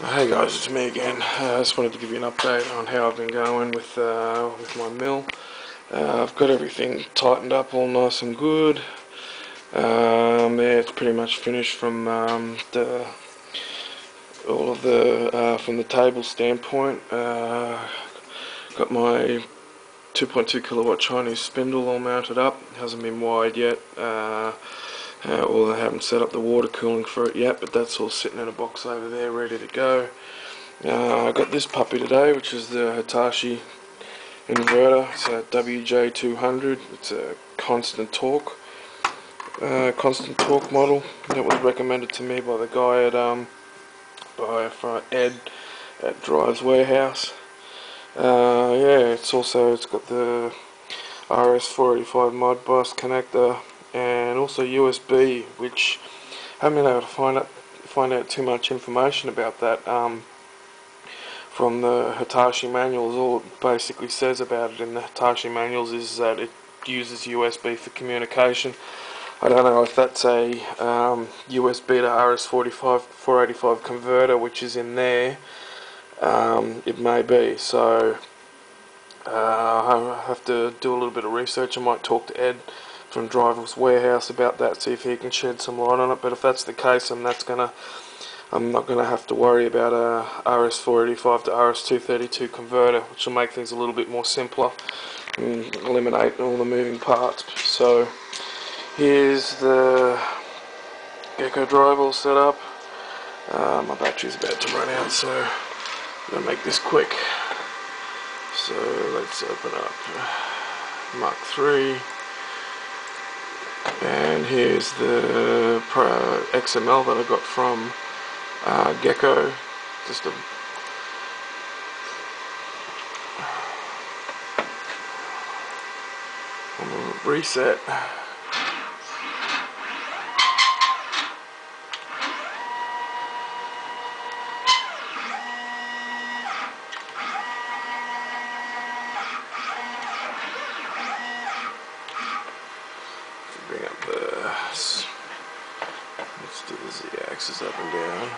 Hey guys, it's me again. Uh, I just wanted to give you an update on how I've been going with uh, with my mill. Uh, I've got everything tightened up all nice and good. Um, yeah, it's pretty much finished from um, the all of the uh, from the table standpoint. Uh, got my 2.2 kilowatt Chinese spindle all mounted up. hasn't been wired yet. Uh, or I haven't set up the water cooling for it yet, but that's all sitting in a box over there ready to go. Uh, I got this puppy today, which is the Hitachi inverter. It's a WJ200. It's a constant torque, uh, constant torque model. That was recommended to me by the guy at um, by Ed at Drives Warehouse. Uh, yeah, it's also it's got the RS485 Modbus connector and also USB, which I haven't been able to find out find out too much information about that um, from the Hitachi manuals. All it basically says about it in the Hitachi manuals is that it uses USB for communication. I don't know if that's a um, USB to RS45 485 converter, which is in there. Um, it may be. So uh, I have to do a little bit of research. I might talk to Ed from Driver's Warehouse about that, see if he can shed some light on it. But if that's the case, then that's gonna, I'm not gonna have to worry about a RS485 to RS232 converter, which will make things a little bit more simpler and eliminate all the moving parts. So here's the Gecko drive all set up. Uh, my battery's about to run out, so I'm gonna make this quick. So let's open up Mach3 and here's the Pro XML that I got from uh, Gecko. Just a reset the let's do the z-axis up and down.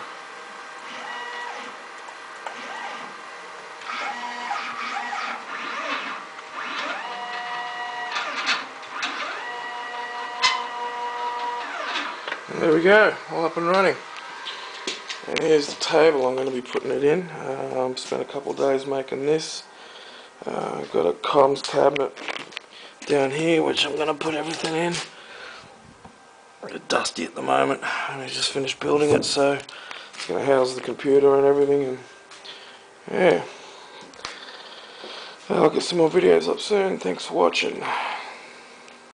And there we go. All up and running. And here's the table. I'm going to be putting it in. Um, spent a couple days making this. Uh, got a comms cabinet down here which I'm going to put everything in bit dusty at the moment. I just finished building it, so it's going to house the computer and everything. And yeah, I'll get some more videos up soon. Thanks for watching.